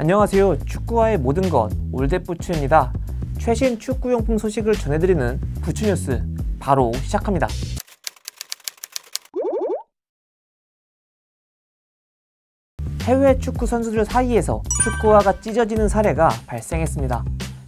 안녕하세요. 축구와의 모든 것 올댓부츠입니다. 최신 축구용품 소식을 전해드리는 부츠뉴스 바로 시작합니다. 해외 축구 선수들 사이에서 축구화가 찢어지는 사례가 발생했습니다.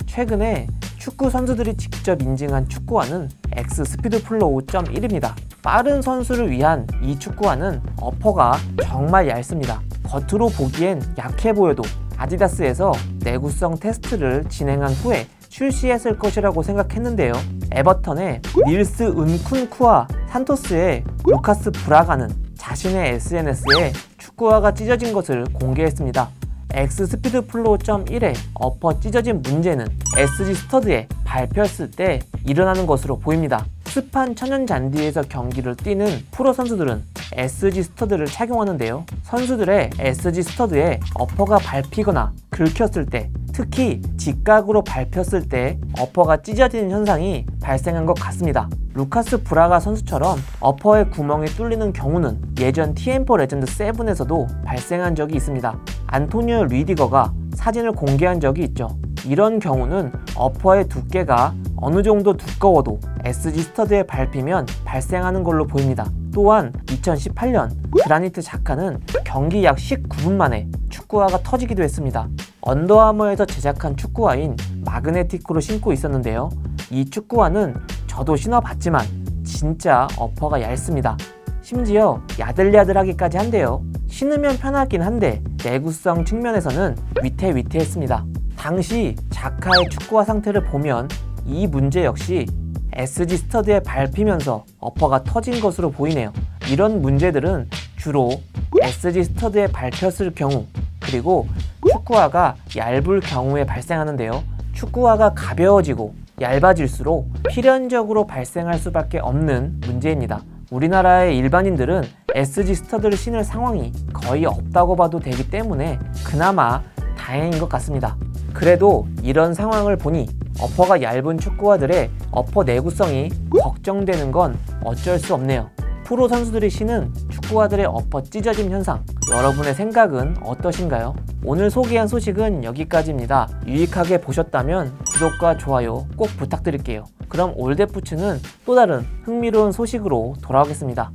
최근에 축구 선수들이 직접 인증한 축구화는 X 스피드 플로 5.1입니다. 빠른 선수를 위한 이 축구화는 어퍼가 정말 얇습니다. 겉으로 보기엔 약해 보여도 아디다스에서 내구성 테스트를 진행한 후에 출시했을 것이라고 생각했는데요. 에버턴의 닐스 은쿤쿠와 산토스의 루카스 브라가는 자신의 SNS에 축구화가 찢어진 것을 공개했습니다. X 스피드 플로우 1의 upper 찢어진 문제는 SG stud에 밟혔을 때 일어나는 것으로 보입니다. 습한 천연 잔디에서 경기를 뛰는 프로 선수들은 SG stud를 착용하는데요. 선수들의 SG 스터드에 어퍼가 밟히거나 긁혔을 때 특히 직각으로 밟혔을 때 upper가 찢어지는 현상이 발생한 것 같습니다. 루카스 브라가 선수처럼 upper의 구멍이 뚫리는 경우는 예전 티엠포 레전드 7에서도 발생한 적이 있습니다. 안토니오 리디거가 사진을 공개한 적이 있죠. 이런 경우는 upper의 두께가 어느 정도 두꺼워도 SG stud에 밟히면 발생하는 걸로 보입니다. 또한 2018년 그라니트 자카는 경기 약 19분 만에 축구화가 터지기도 했습니다. 언더아머에서 제작한 축구화인 마그네틱으로 신고 있었는데요. 이 축구화는 저도 신어봤지만 진짜 어퍼가 얇습니다. 심지어 야들야들하기까지 한데요. 신으면 편하긴 한데 내구성 측면에서는 위태위태했습니다. 당시 자카의 축구화 상태를 보면 이 문제 역시 SG 스터드에 밟히면서 어퍼가 터진 것으로 보이네요. 이런 문제들은 주로 SG 스터드에 밟혔을 경우 그리고 축구화가 얇을 경우에 발생하는데요. 축구화가 가벼워지고 얇아질수록 필연적으로 발생할 수밖에 없는 문제입니다. 우리나라의 일반인들은 SG 스터드를 신을 상황이 거의 없다고 봐도 되기 때문에 그나마 다행인 것 같습니다. 그래도 이런 상황을 보니 어퍼가 얇은 축구화들의 어퍼 내구성이 걱정되는 건 어쩔 수 없네요. 프로 선수들이 신은 축구화들의 어퍼 찢어짐 현상, 여러분의 생각은 어떠신가요? 오늘 소개한 소식은 여기까지입니다. 유익하게 보셨다면 구독과 좋아요 꼭 부탁드릴게요. 그럼 올댓부츠는 또 다른 흥미로운 소식으로 돌아오겠습니다.